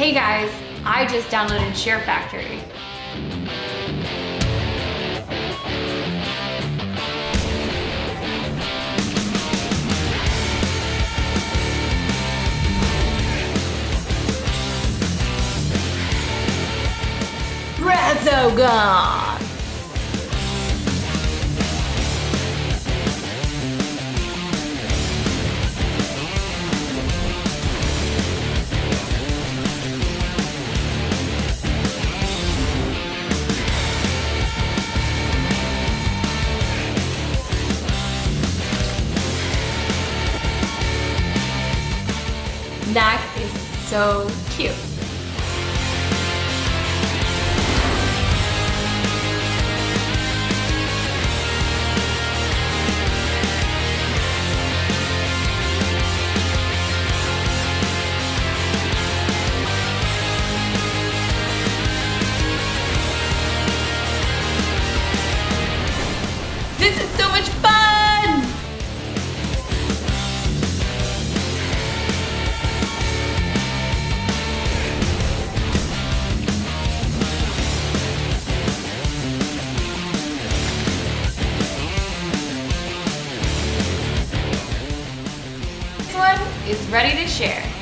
Hey guys, I just downloaded Share Factory. Resogun! That is so cute. One is ready to share.